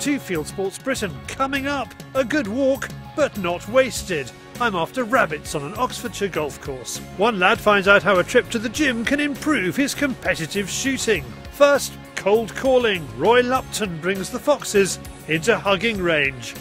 Welcome to Field Sports Britain. Coming up, a good walk, but not wasted. I'm after rabbits on an Oxfordshire golf course. One lad finds out how a trip to the gym can improve his competitive shooting. First, cold calling. Roy Lupton brings the Foxes into hugging range.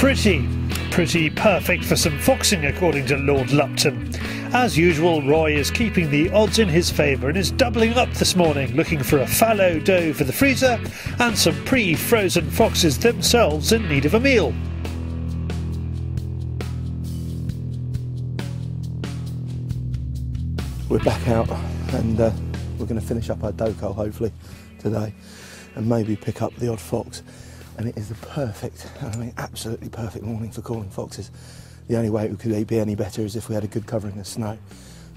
Pretty, pretty perfect for some foxing, according to Lord Lupton. As usual, Roy is keeping the odds in his favour and is doubling up this morning, looking for a fallow doe for the freezer and some pre frozen foxes themselves in need of a meal. We're back out and uh, we're going to finish up our doe hopefully today and maybe pick up the odd fox and it is the perfect, I mean, absolutely perfect morning for calling foxes. The only way it could be any better is if we had a good covering of snow.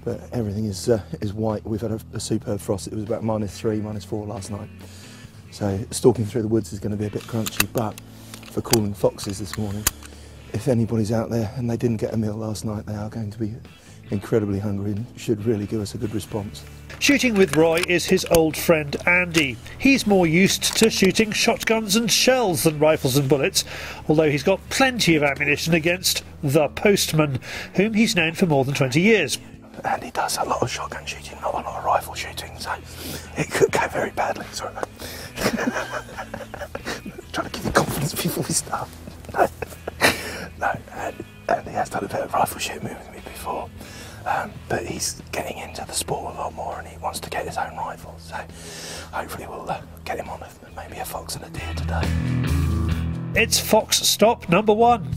But everything is uh, is white. We've had a, a, superb frost. It was about minus three, minus four last night. So stalking through the woods is going to be a bit crunchy. But for calling foxes this morning, if anybody's out there and they didn't get a meal last night, they are going to be incredibly hungry and should really give us a good response. Shooting with Roy is his old friend Andy. He's more used to shooting shotguns and shells than rifles and bullets, although he's got plenty of ammunition against the postman, whom he's known for more than 20 years. Andy does a lot of shotgun shooting, not a lot of rifle shooting, so it could go very badly. Sorry, Trying to give you confidence before we start. No, no Andy has done a bit of rifle shooting with me before. Um, but he's getting into the sport a lot more and he wants to get his own rifle. So hopefully we'll uh, get him on maybe a fox and a deer today. It's Fox Stop number one.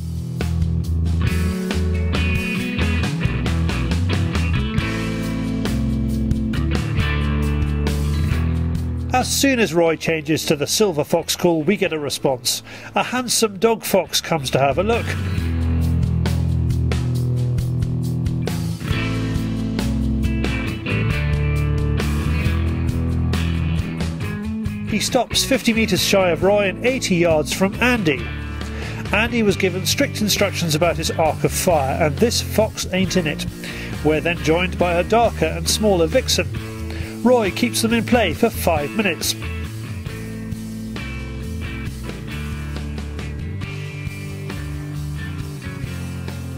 As soon as Roy changes to the Silva fox call, we get a response. A handsome dog fox comes to have a look. He stops 50 metres shy of Roy and 80 yards from Andy. Andy was given strict instructions about his arc of fire, and this fox ain't in it. We're then joined by a darker and smaller vixen. Roy keeps them in play for five minutes.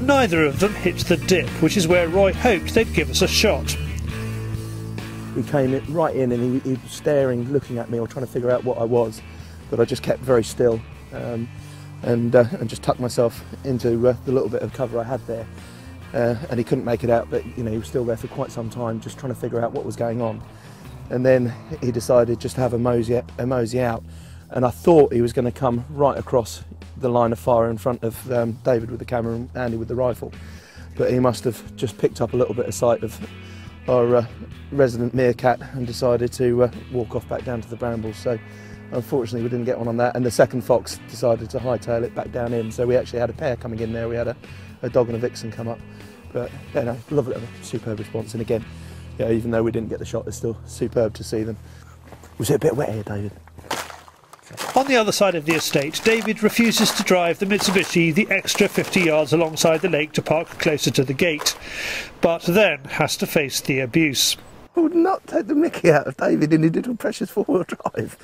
Neither of them hits the dip, which is where Roy hoped they'd give us a shot he came right in and he, he, was staring, looking at me, or trying to figure out what I was. But I just kept very still um, and, uh, and just tucked myself into uh, the little bit of cover I had there. Uh, and he couldn't make it out, but you know he was still there for quite some time, just trying to figure out what was going on. And then he decided just to have a mosey, a mosey out. And I thought he was going to come right across the line of fire in front of um, David with the camera and Andy with the rifle. But he must have just picked up a little bit of sight of our uh, resident meerkat and decided to uh, walk off back down to the brambles. So unfortunately we didn't get one on that and the second fox decided to hightail it back down in. So we actually had a pair coming in there. We had a, a dog and a vixen come up. But yeah, no, lovely, superb response. And again, yeah, even though we didn't get the shot, it's still superb to see them. Was it a bit wet here, David? On the other side of the estate, David refuses to drive the Mitsubishi the extra 50 yards alongside the lake to park closer to the gate, but then has to face the abuse. I would not take the mickey out of David in his little precious four-wheel drive.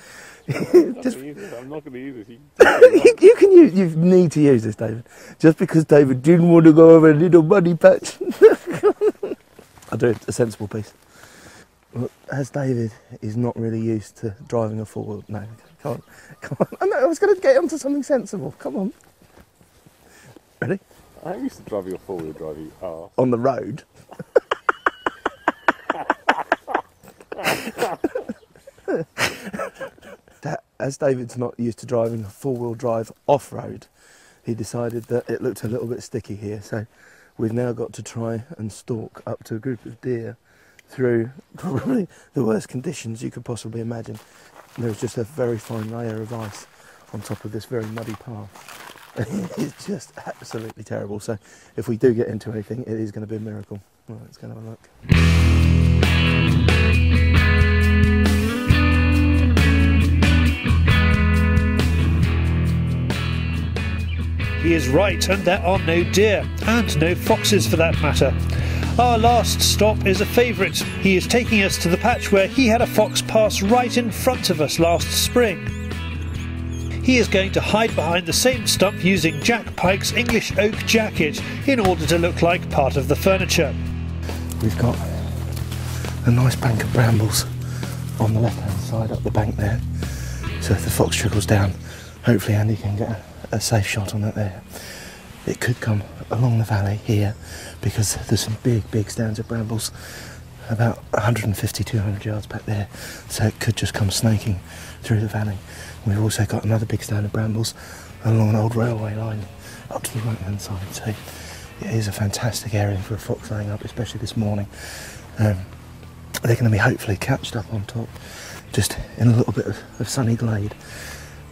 Just, I'm not going to use this. You, you, can use. You need to use this, David. Just because David didn't want to go over a little muddy patch. I'll do a sensible piece. Well, as David is not really used to driving a four-wheel, no, Come on, come on. I, know, I was going to get onto something sensible. Come on. Ready? I used to drive your four-wheel drive, you. On the road. As David's not used to driving a four-wheel drive off-road, he decided that it looked a little bit sticky here. So we've now got to try and stalk up to a group of deer through probably the worst conditions you could possibly imagine there's just a very fine layer of ice on top of this very muddy path. it's just absolutely terrible. So if we do get into anything, it is going to be a miracle. Let's go have a look. He is right, and there are no deer, and no foxes for that matter. Our last stop is a favourite. He is taking us to the patch where he had a fox pass right in front of us last spring. He is going to hide behind the same stump using Jack Pyke's English oak jacket in order to look like part of the furniture. We've got a nice bank of brambles on the left hand side up the bank there. So if the fox trickles down, hopefully Andy can get a, safe shot on it there. It could come along the valley here because there's some big, big stands of brambles about 150, 200 yards back there. So it could just come snaking through the valley. We've also got another big stand of brambles along an old railway line up to the right hand side. So it is a fantastic area for a fox laying up, especially this morning. Um, they're going to be hopefully couched up on top, just in a little bit of, of sunny glade,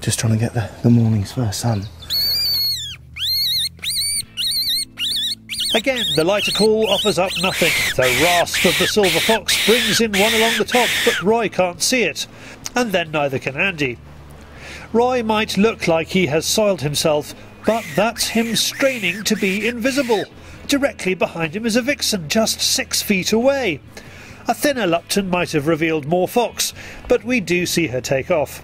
just trying to get the, the morning's first sun. Again, the lighter call offers up nothing. The rasp of the Silva fox brings in one along the top, but Roy can't see it. And then neither can Andy. Roy might look like he has soiled himself, but that's him straining to be invisible. Directly behind him is a vixen, just six feet away. A thinner Lupton might have revealed more fox, but we do see her take off.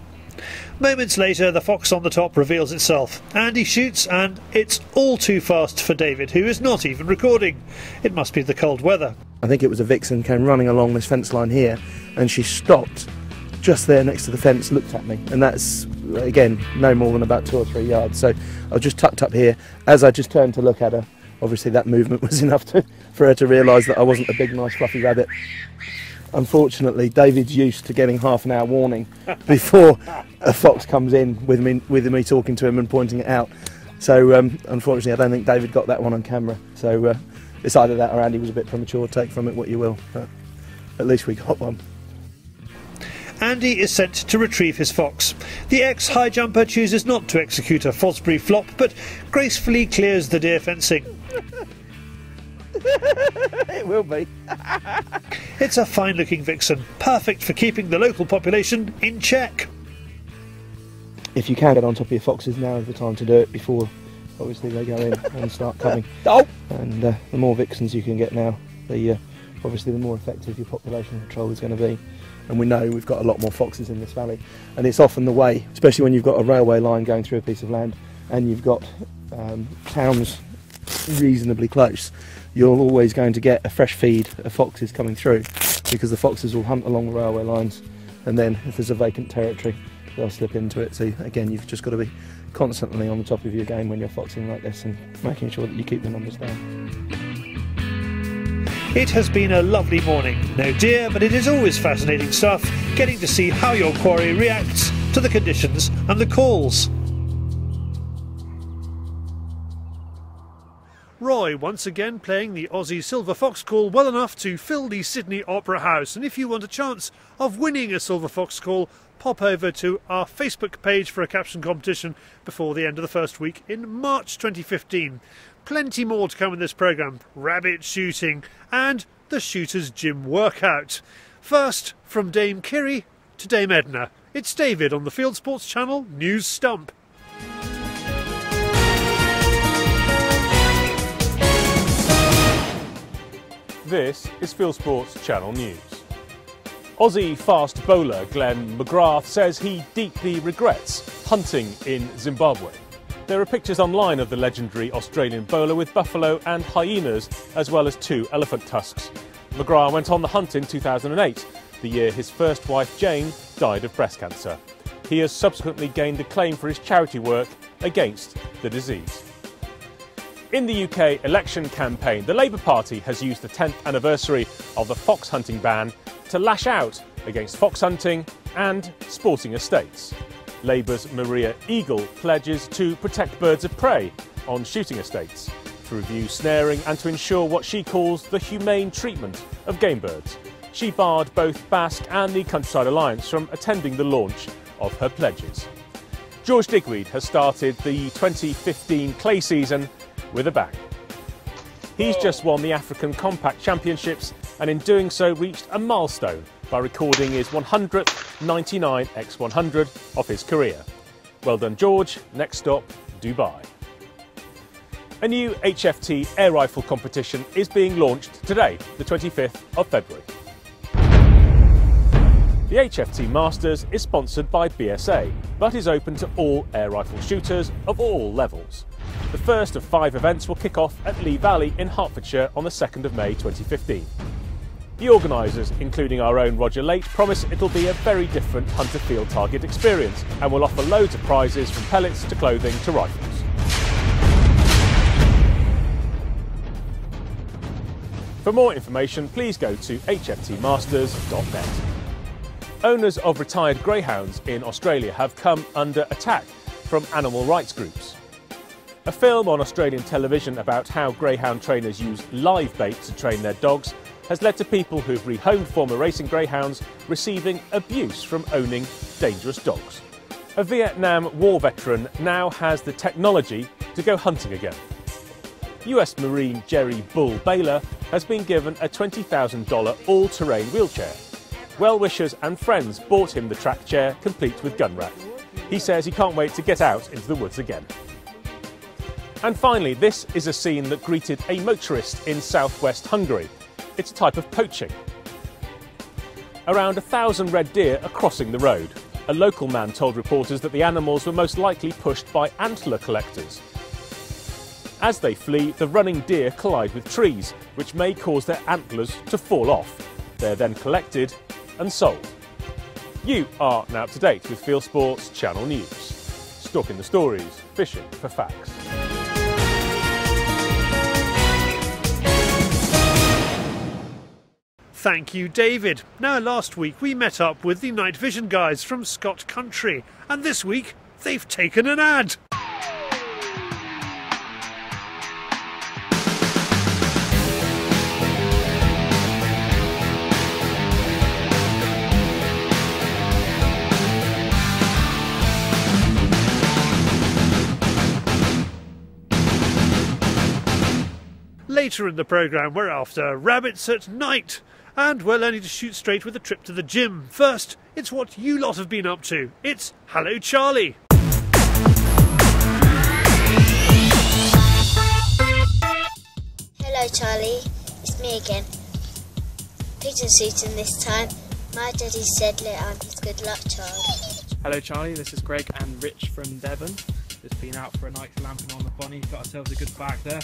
Moments later, the fox on the top reveals itself. Andy shoots, and it's all too fast for David, who is not even recording. It must be the cold weather. I think it was a vixen came running along this fence line here, and she stopped just there next to the fence, looked at me, and that's again no more than about two or three yards. So I was just tucked up here. As I just turned to look at her, obviously that movement was enough to, for her to realise that I wasn't a big, nice, fluffy rabbit. Unfortunately, David's used to getting half an hour warning before a fox comes in with me, with me talking to him and pointing it out. So um, unfortunately, I don't think David got that one on camera. So uh, it's either that or Andy was a bit premature. Take from it what you will. But at least we got one. Andy is sent to retrieve his fox. The ex high jumper chooses not to execute a Fosbury flop, but gracefully clears the deer fencing. it will be. It's a fine looking vixen, perfect for keeping the local population in check. If you can get on top of your foxes, now is the time to do it before obviously they go in and start coming. Oh! And uh, the more vixens you can get now, the uh, obviously the more effective your population control is going to be. And we know we've got a lot more foxes in this valley, and it's often the way, especially when you've got a railway line going through a piece of land, and you've got um, towns reasonably close. You're always going to get a fresh feed of foxes coming through, because the foxes will hunt along the railway lines, and then if there's a vacant territory, they'll slip into it. So again, you've just got to be constantly on the top of your game when you're foxing like this, and making sure that you keep the numbers down. It has been a lovely morning. No deer, but it is always fascinating stuff getting to see how your quarry reacts to the conditions and the calls. Roy once again playing the Aussie Silva Fox call well enough to fill the Sydney Opera House. And if you want a chance of winning a Silva Fox call, pop over to our Facebook page for a caption competition before the end of the first week in March 2015. Plenty more to come in this programme rabbit shooting and the shooter's gym workout. First, from Dame Kiri to Dame Edna, it's David on the Field Sports Channel News Stump. This is Field Sports Channel News. Aussie fast bowler Glenn McGrath says he deeply regrets hunting in Zimbabwe. There are pictures online of the legendary Australian bowler with buffalo and hyenas, as well as two elephant tusks. McGrath went on the hunt in 2008, the year his first wife Jane died of breast cancer. He has subsequently gained acclaim for his charity work against the disease. In the UK election campaign, the Labour Party has used the 10th anniversary of the fox hunting ban to lash out against fox hunting and sporting estates. Labour's Maria Eagle pledges to protect birds of prey on shooting estates, to review snaring and to ensure what she calls the humane treatment of game birds. She barred both BASC and the Countryside Alliance from attending the launch of her pledges. George Digweed has started the 2015 clay season with a bang. He's oh. just won the African Compact Championships and in doing so reached a milestone by recording his 100th 99x100 of his career. Well done, George. Next stop, Dubai. A new HFT air rifle competition is being launched today, the 25th of February. The HFT Masters is sponsored by BSA, but is open to all air rifle shooters of all levels. The first of five events will kick off at Lee Valley in Hertfordshire on the 2nd of May 2015. The organisers, including our own Roger Late, promise it'll be a very different hunter field target experience and will offer loads of prizes from pellets to clothing to rifles. For more information, please go to hftmasters.net. Owners of retired greyhounds in Australia have come under attack from animal rights groups. A film on Australian television about how greyhound trainers use live bait to train their dogs has led to people who've rehomed former racing greyhounds receiving abuse from owning dangerous dogs. A Vietnam War veteran now has the technology to go hunting again. US Marine Jerry Bull Baylor has been given a $20,000 all terrain wheelchair. Well wishers and friends bought him the track chair complete with gun rack. He says he can't wait to get out into the woods again. And finally, this is a scene that greeted a motorist in southwest Hungary. It's a type of poaching. Around a thousand red deer are crossing the road. A local man told reporters that the animals were most likely pushed by antler collectors. As they flee, the running deer collide with trees, which may cause their antlers to fall off. They're then collected and sold. You are now up to date with Field Sports Channel News. Stalking the stories, fishing for facts. Thank you, David. Now, last week we met up with the night vision guys from Scott Country, and this week they've taken an ad. Later in the programme, we're after rabbits at night, and we're learning to shoot straight with a trip to the gym. First, it's what you lot have been up to. It's Hello Charlie. Hello, Charlie. It's me again. Pigeon shooting this time. My daddy said let on his good luck, Charlie. Hello Charlie, this is Greg and Rich from Devon. Just been out for a night lamping on the Bonnie, got ourselves a good bag there.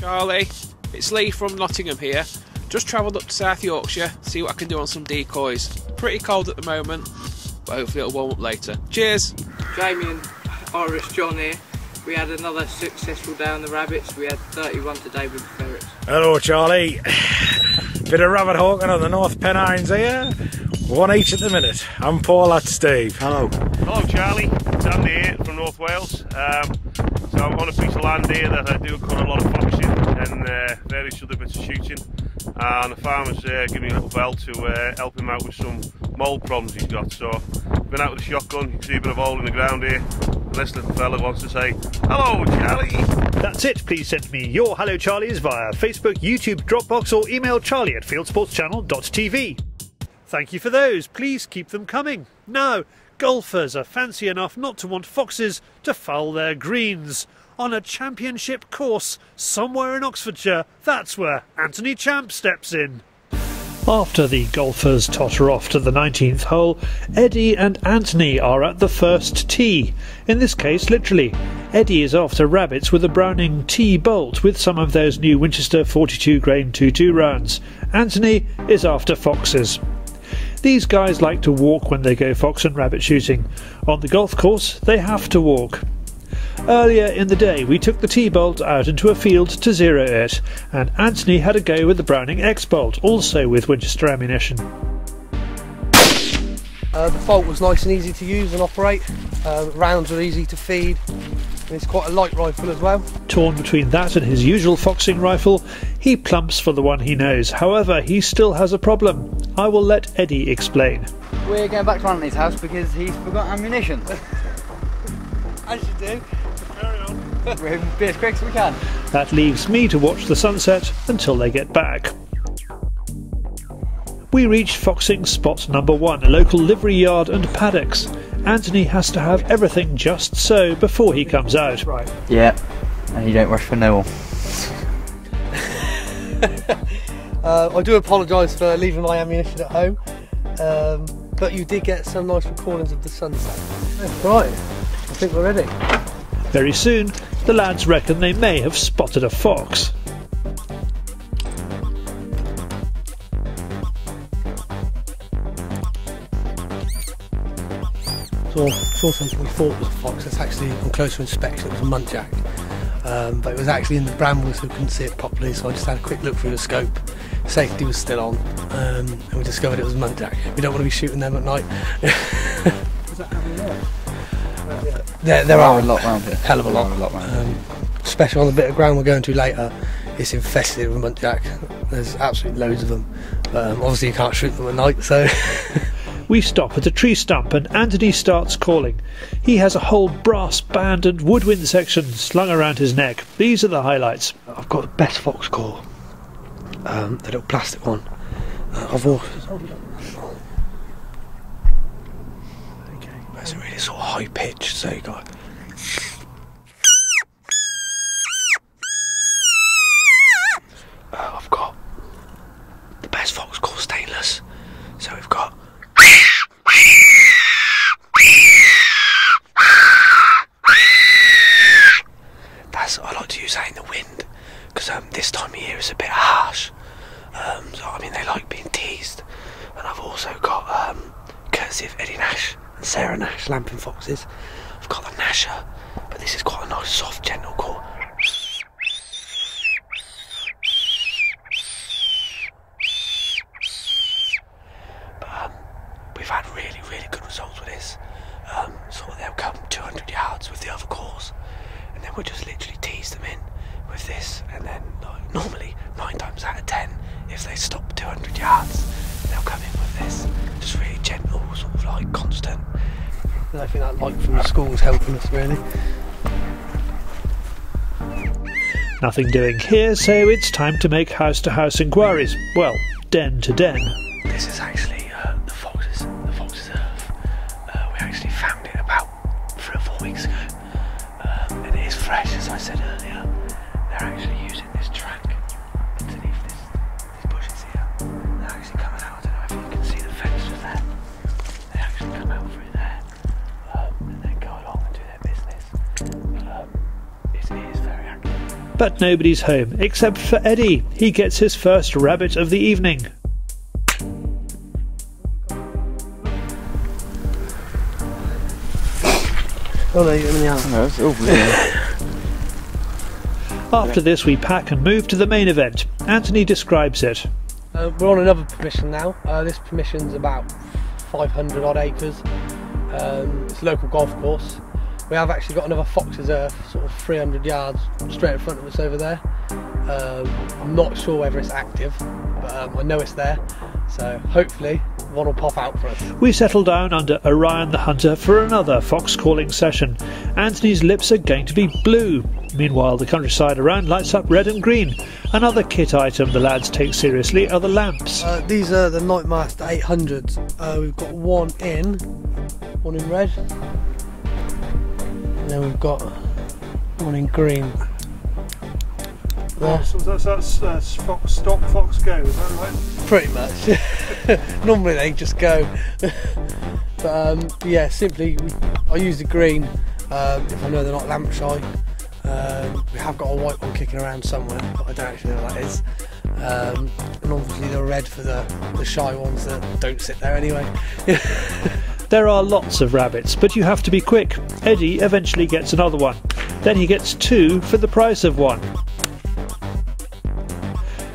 Charlie, it's Lee from Nottingham here. Just travelled up to South Yorkshire, see what I can do on some decoys. Pretty cold at the moment, but hopefully it'll warm up later. Cheers! Jamie and Irish John here. We had another successful day on the rabbits. We had 31 today with the ferrets. Hello, Charlie. Bit of rabbit hawking on the North Pennines here. One each at the minute. I'm Paul, that's Steve. Hello. Hello, Charlie. It's Andy here from North Wales. Um, so I'm on a piece of land here that I do quite a lot of foxing and uh, various other bits of shooting. And the farmer's uh, giving me a little bell to uh, help him out with some mould problems he's got. So been out with a shotgun. You can see a bit of hole in the ground here. And this little fella wants to say, "Hello, Charlie." That's it. Please send me your Hello Charlies via Facebook, YouTube, Dropbox, or email charlie at fieldsportschannel.tv. Thank you for those. Please keep them coming. Now, golfers are fancy enough not to want foxes to foul their greens. On a championship course somewhere in Oxfordshire, that's where Anthony Champ steps in. After the golfers totter off to the 19th hole, Eddie and Anthony are at the first tee. In this case, literally. Eddie is after rabbits with a Browning T bolt with some of those new Winchester 42 grain 22 rounds. Anthony is after foxes. These guys like to walk when they go fox and rabbit shooting. On the golf course, they have to walk. Earlier in the day, we took the T-bolt out into a field to zero it, and Anthony had a go with the Browning X-bolt, also with Winchester ammunition. Uh, the bolt was nice and easy to use and operate. Uh, rounds were easy to feed. And it's quite a light rifle as well. Torn between that and his usual foxing rifle, he plumps for the one he knows. However, he still has a problem. I will let Eddie explain. We're going back to Anthony's house because he's forgot ammunition. As you do. We're be as quick as we can. That leaves me to watch the sunset until they get back. We reach foxing spot number one, a local livery yard and paddocks. Anthony has to have everything just so before he comes out. Right. Yeah. And you don't rush for no Uh, I do apologise for leaving my ammunition at home, um, but you did get some nice recordings of the sunset. Right, I think we're ready. Very soon, the lads reckon they may have spotted a fox. Saw, saw something we thought was a fox. It's actually, on closer inspection, it was a muntjac. Um, but it was actually in the brambles, so we couldn't see it properly. So I just had a quick look through the scope. Safety was still on, um, and we discovered it was a muntjac. We don't want to be shooting them at night. There, there are a lot around here. Hell of a There lot. a lot Um, especially on the bit of ground we're going to later. It's infested with muntjac. There's absolutely loads of them. But, um, obviously, you can't shoot them at night, so. We stop at a tree stump and Anthony starts calling. He has a whole brass band and woodwind section slung around his neck. These are the highlights. I've got the best fox call. Um, the little plastic one. Uh, I've also. A really sort of high pitch, so you got. Uh, I've got the best fox call stainless. So we've got. That's I like to use that in the wind because um, this time of year is a bit harsh. Um, so I mean they like being teased, and I've also got um, courtesy of Eddie Nash and Sarah Nash, Lamping Foxes. I've got the Nasher, but this is quite a nice, soft, gentle call. But um, we've had really, really good results with this. Um, sort of they'll come 200 yards with the other calls, and then we'll just literally tease them in with this, and then like, normally nine times out of ten, if they stop 200 yards, they'll come in with this, just really gentle, sort of like constant. I think that light from the school is helping us really. Nothing doing here, so it's time to make house to house inquiries. Well, den to den. This is actually nobody's home, except for Eddie. He gets his first rabbit of the evening. Oh no, you're in the house. No, it's awful. After this, we pack and move to the main event. Anthony describes it. Uh, we're on another permission now. Uh, this permission's about 500 odd acres. Um, it's a local golf course. We have actually got another Fox's Earth, sort of 300 yards straight in front of us over there. Um, I'm not sure whether it's active, but um, I know it's there. So hopefully one will pop out for us. We settle down under Orion the Hunter for another fox calling session. Anthony's lips are going to be blue. Meanwhile, the countryside around lights up red and green. Another kit item the lads take seriously are the lamps. Uh, these are the Nightmaster 800s. Uh, we've got one in, one in red, then we've got one in green. There. So that's, that's, that's Fox Stop, Fox Go, is that right? Pretty much. Normally they just go. but um, yeah, simply I use the green um, if I know they're not lamp shy. Um, we have got a white one kicking around somewhere, but I don't actually know what that is. Um, and obviously the red for the, the shy ones that don't sit there anyway. There are lots of rabbits, but you have to be quick. Eddie eventually gets another one. Then he gets two for the price of one.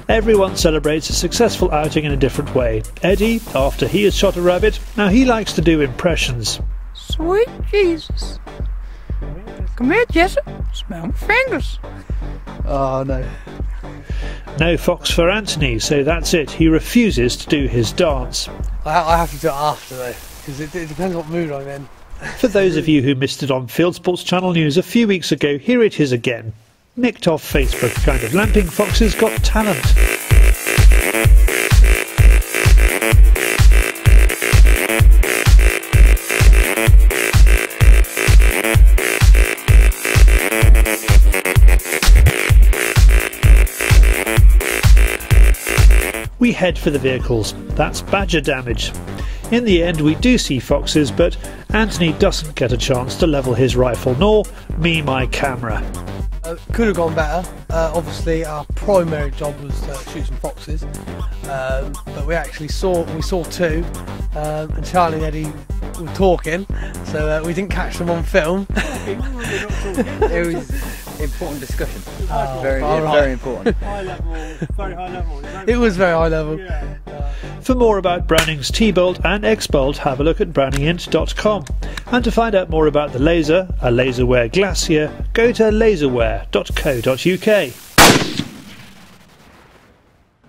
Everyone celebrates a successful outing in a different way. Eddie, after he has shot a rabbit, now he likes to do impressions. Sweet Jesus. Come here, Jesse. Smell my fingers. Oh no. No fox for Anthony, so that's it. He refuses to do his dance. I, I have to do it after though, because it, it, depends what mood I'm in. For those of you who missed it on Field Sports Channel News a few weeks ago, here it is again. Nicked off Facebook kind of lamping foxes Got Talent. We head for the vehicles. That's badger damage. In the end, we do see foxes, but Anthony doesn't get a chance to level his rifle, nor me my camera. Uh, could have gone better. Uh, obviously, our primary job was to shoot some foxes, um, but we actually saw we saw two, um, and Charlie and Eddie were talking, so uh, we didn't catch them on film. it was important discussion. Oh, very, all right. very important. High level, very high level. It was very high level. For more about Browning's T-Bolt and X-Bolt, have a look at browningint.com. And to find out more about the laser, a laserware glacier, go to laserware.co.uk.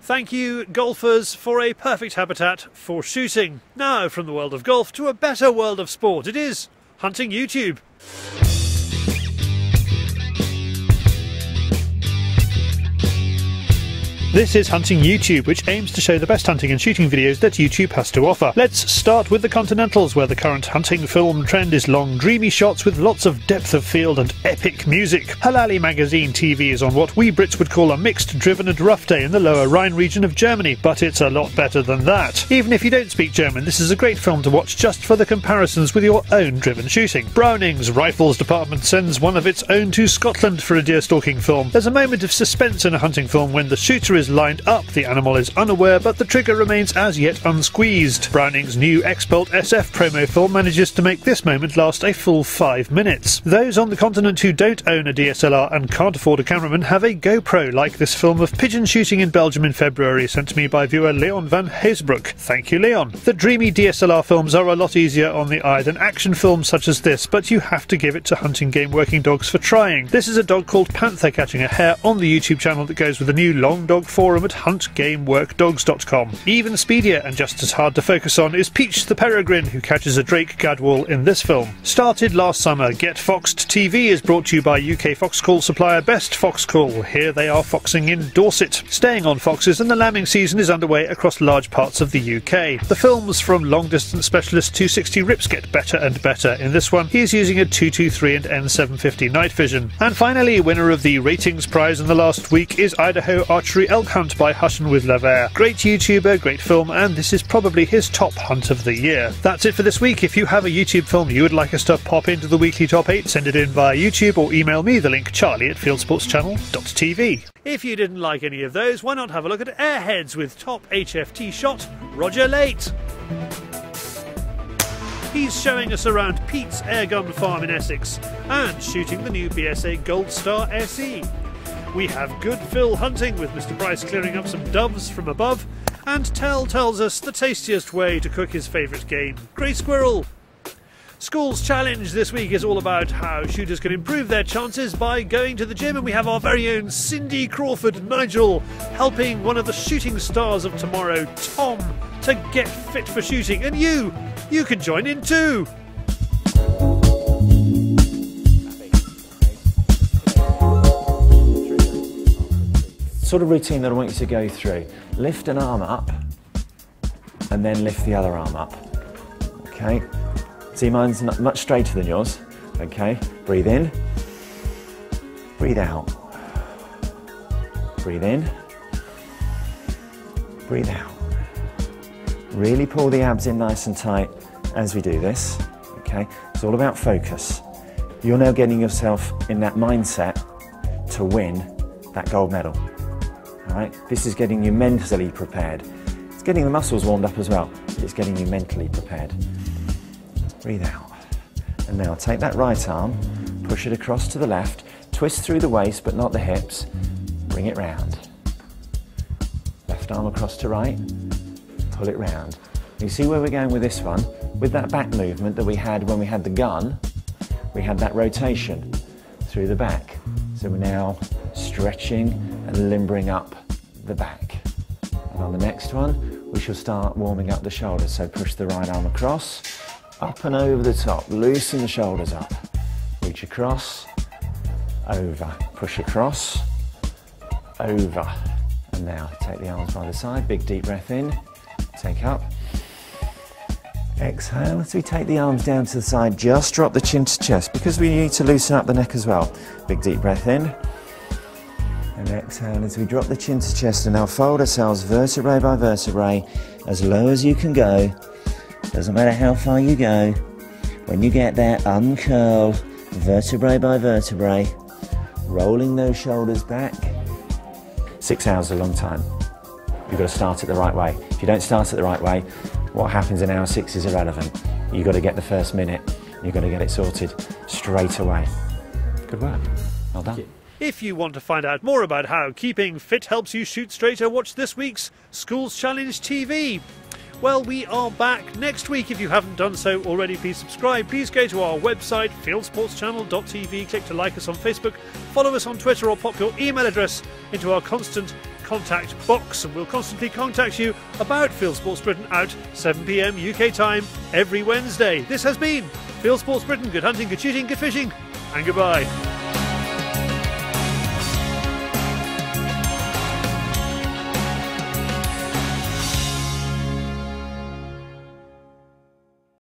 Thank you, golfers, for a perfect habitat for shooting. Now, from the world of golf to a better world of sport, it is Hunting YouTube. This is Hunting YouTube, which aims to show the best hunting and shooting videos that YouTube has to offer. Let's start with the Continentals, where the current hunting film trend is long, dreamy shots with lots of depth of field and epic music. Halali Magazine TV is on what we Brits would call a mixed, driven and rough day in the lower Rhine region of Germany, but it's a lot better than that. Even if you don't speak German, this is a great film to watch just for the comparisons with your own driven shooting. Browning's Rifles Department sends one of its own to Scotland for a deer stalking film. There's a moment of suspense in a hunting film when the shooter is lined up, the animal is unaware, but the trigger remains as yet unsqueezed. Browning's new X-Bolt SF promo film manages to make this moment last a full five minutes. Those on the continent who don't own a DSLR and can't afford a cameraman have a GoPro like this film of pigeon shooting in Belgium in February sent to me by viewer Leon van Heesbroek. Thank you, Leon. The dreamy DSLR films are a lot easier on the eye than action films such as this, but you have to give it to Hunting Game Working Dogs for trying. This is a dog called Panther catching a hare on the YouTube channel that goes with a new Long Dog forum at huntgameworkdogs.com. Even speedier and just as hard to focus on is Peach the Peregrine, who catches a Drake Gadwall in this film. Started last summer, Get Foxed TV is brought to you by UK Fox Call supplier Best Fox Call. Here they are foxing in Dorset. Staying on foxes, and the lambing season is underway across large parts of the UK. The films from long distance specialist 260 Rips get better and better. In this one, he is using a 223 and N750 night vision. And finally, winner of the ratings prize in the last week is Idaho Archery Hunt by Hushin with Laver. Great YouTuber, great film, and this is probably his top hunt of the year. That's it for this week. If you have a YouTube film you would like us to pop into the weekly top 8, send it in via YouTube or email me the link charlie at fieldsportschannel.tv. If you didn't like any of those, why not have a look at Airheads with top HFT shot Roger Late. He's showing us around Pete's Airgun Farm in Essex and shooting the new BSA Gold Star SE. We have good Phil hunting with Mr. Bryce clearing up some doves from above, and Tell tells us the tastiest way to cook his favourite game, Grey Squirrel. School's challenge this week is all about how shooters can improve their chances by going to the gym, and we have our very own Cindy Crawford Nigel helping one of the shooting stars of tomorrow, Tom, to get fit for shooting. And you, you can join in too. Sort of routine that I want you to go through. Lift an arm up and then lift the other arm up. Okay? See, mine's much straighter than yours. Okay? Breathe in. Breathe out. Breathe in. Breathe out. Really pull the abs in nice and tight as we do this. Okay? It's all about focus. You're now getting yourself in that mindset to win that gold medal. Right? This is getting you mentally prepared. It's getting the muscles warmed up as well, it's getting you mentally prepared. Breathe out. And now take that right arm, push it across to the left, twist through the waist but not the hips, bring it round. Left arm across to right, pull it round. You see where we're going with this one? With that back movement that we had when we had the gun, we had that rotation through the back. So we're now stretching and limbering up the back. And on the next one, we shall start warming up the shoulders. So push the right arm across, up and over the top, loosen the shoulders up. Reach across, over, push across, over. And now take the arms by the side, big deep breath in, take up. Exhale as we take the arms down to the side, just drop the chin to chest because we need to loosen up the neck as well. Big deep breath in And exhale as we drop the chin to chest and now fold ourselves vertebrae by vertebrae as low as you can go. Doesn't matter how far you go. When you get there, uncurl vertebrae by vertebrae, rolling those shoulders back. Six hours is a long time. You've got to start it the right way. If you don't start it the right way, what happens in hour six is irrelevant. You've got to get the first minute, you've got to get it sorted straight away. Good work. Well done. If you want to find out more about how keeping fit helps you shoot straighter, watch this week's Schools Challenge TV. Well, we are back next week. If you haven't done so already, please subscribe. Please go to our website, fieldsportschannel.tv, click to like us on Facebook, follow us on Twitter, or pop your email address into our constant contact box, and we'll constantly contact you about Field Sports Britain out 7 pm UK time every Wednesday. This has been Field Sports Britain. Good hunting, good shooting, good fishing, and goodbye.